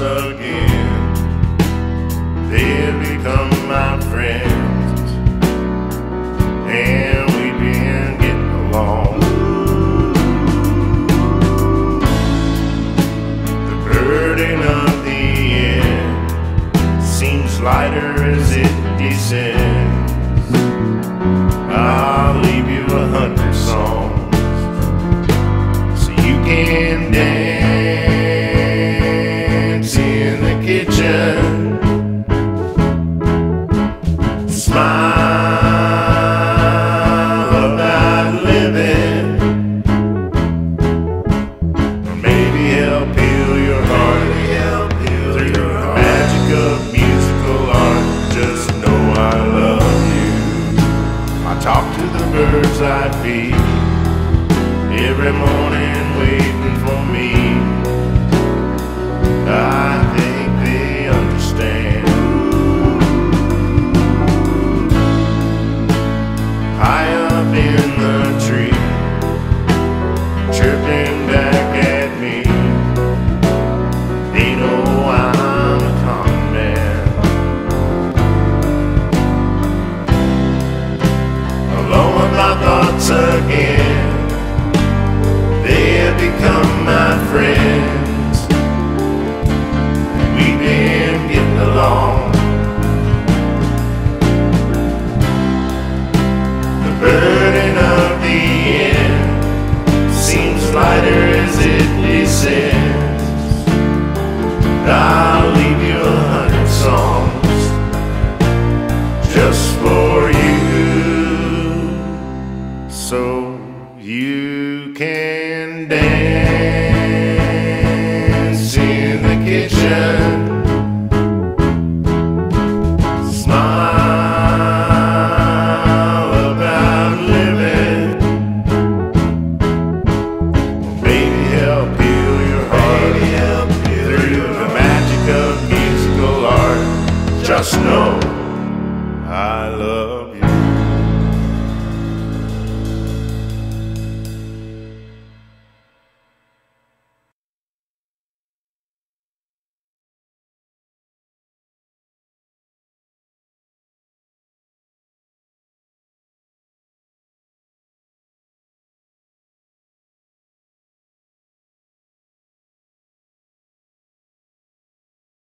again. They become my friends, and we've been getting along. The burden of the end seems lighter as it descends. vision. Smile about living. or Maybe help heal your heart. Help heal Through your the heart. magic of musical art, just know I love you. I talk to the birds I feed every morning, waiting for me. Chirping back at me. They know I'm a common man. Alone with my thoughts again. They have become my friends. You can dance in the kitchen. Smile about living. Baby, help heal your heart Baby, through the magic of musical art. Just know I love.